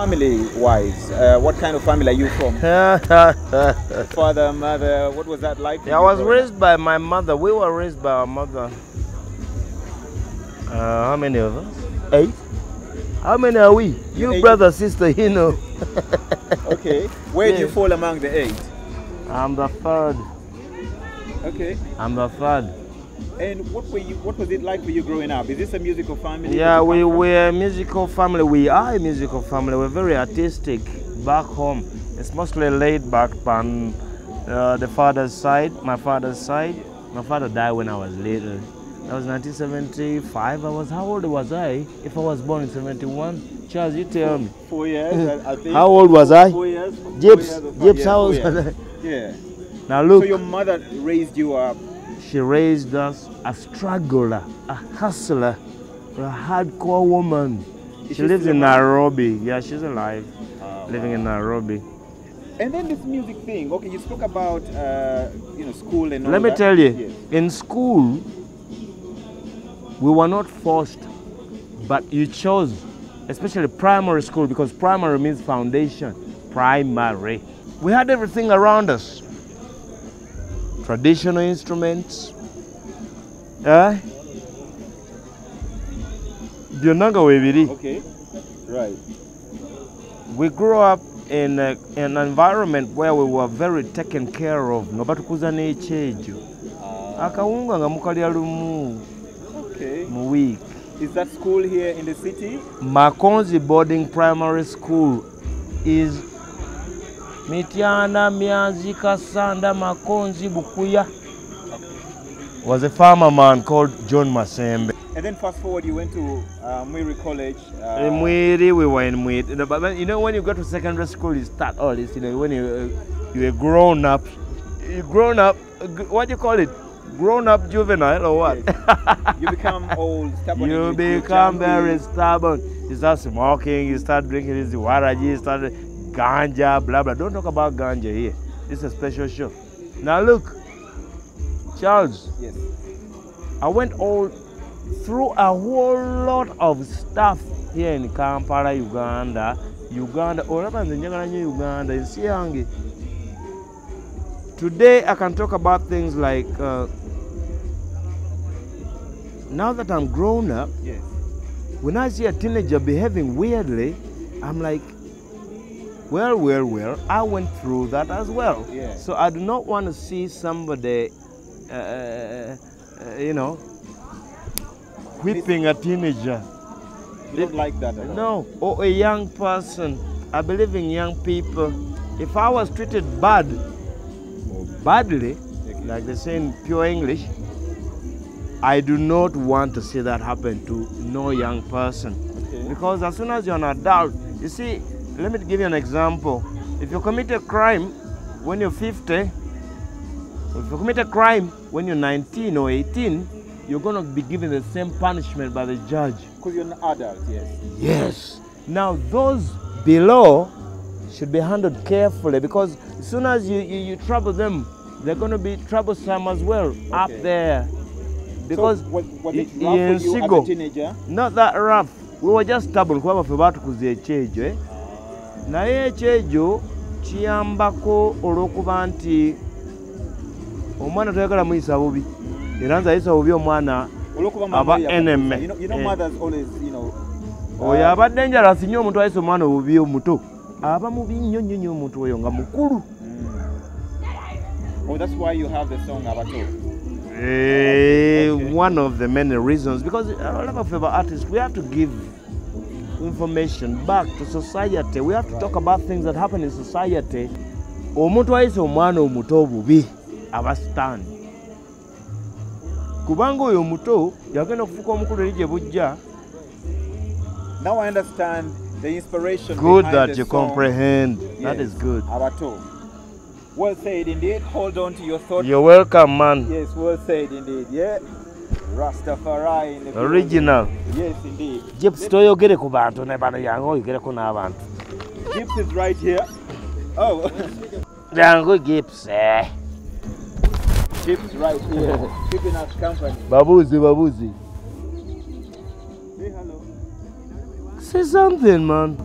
Family-wise, uh, what kind of family are you from? Father, mother, what was that like? Yeah, I was raised by my mother. We were raised by our mother. Uh, how many of us? Eight. How many are we? You Eight. brother, sister, you know. Okay. Where do you fall among the eight? I'm the third. Okay. I'm the third. And what were you? What was it like for you growing up? Is this a musical family? Yeah, we we're a musical family. We are a musical family. We're very artistic back home. It's mostly laid back on uh, the father's side, my father's side. My father died when I was little. That was 1975. I was how old was I? If I was born in 71, Charles, you tell me. Four years, I, I think. How old was I? Four years. four Gibbs, years yeah, how old was I? Yeah. Now look. So your mother raised you up. She raised us a struggler, a hustler, a hardcore woman. Is She lives in alive? Nairobi. Yeah, she's alive, living in Nairobi. And then this music thing. Okay, you spoke about uh, you know school and all Let me that. tell you, Yes. in school, we were not forced, but you chose, especially primary school, because primary means foundation. Primary. We had everything around us traditional instruments. Eh? byonna weebiri Okay. Right. we grew up in a, an environment where we were very taken care of nga batukuza n'ekyejo akawunga nga mukalya lumu Okay. mu week Is that school here in the city? makonzi boarding primary school is mityana myanzi kasanda makonzi bukuya was a farmer man called john masembe And then fast forward, you went to uh, Mwiri College. Uh, in Mwiri, we were in Mwiri. You know, but when- you know, when you go to secondary school, you start all this. You know, when you uh, you're grown up, you grown up. uh, What do you call it? Grown up juvenile or what? you become old, stubborn. you you- become very stubborn. You start smoking. You start drinking this waraji. You start ganja, blah blah. Don't talk about ganja here. This is a special show. Now look, Charles. Yes. I went all through a whole lot of stuff here in Kampala, Uganda. Uganda, olaba nze njagala nnyo Uganda, ensi yange. Today I can talk about things like uh, now that I'm grown up, Yes. when I see a teenager behaving weirdly, I'm like, well, well, well, I went through that as well. Yeah. So I do not want to see somebody, uh, uh, you know, whipping a teenager. You don't like that at all. No, or a young person. I believe in young people. If I was treated bad or badly, Okay. like they say in pure English, I do not want to see that happen to no young person. Okay. Because as soon as you're an adult, you see, let me give you an example. If you commit a crime when you're 50, if you commit a crime when you're 19 or 18, you're going to be given the same punishment by the judge. Because you're an adult, yes. Yes. Now, those below should be handled carefully because as soon as you, you, you trouble them, they're going to be troublesome as well okay. up there. Because so, what, what it rough you as a teenager? not that rough. We were just stubborn kuba baffe to ekyejo eh? naye ekyekyo kiyambako olw'okuba nti omwana toyagala muyisa bubi era nze ayisa bubi omwana aba eneme eh. oyo abadde enjalasi nnyo omuntu ayisa omwana obubi omuto aba mubi nnyo nnyo nnyo omuntu oyo nga mukulu. Eh, one of the many reasons because uh, olaba ffe ba artist we have to give information back to society we have to talk about things that happen in society omuntu ayise omwana omuto obubi aba stand kubanga oyo omuto yagenda okufuuka omukulu eri gye bujja Now I understand the inspiration good that you song. comprehend that Yes, is good Abato. Well said indeed. Hold on to your thought. you're welcome man Yes, well said indeed. Yeah. Rastafari in the original Yes, indeed. jeps toyogere ku bantu ne bano yange oyogereko n'abantu Gypsy is right here. Oh, jangu Gypsy. Gypsy right here. Keeping us company. babuzi babuzi Say hello. say something man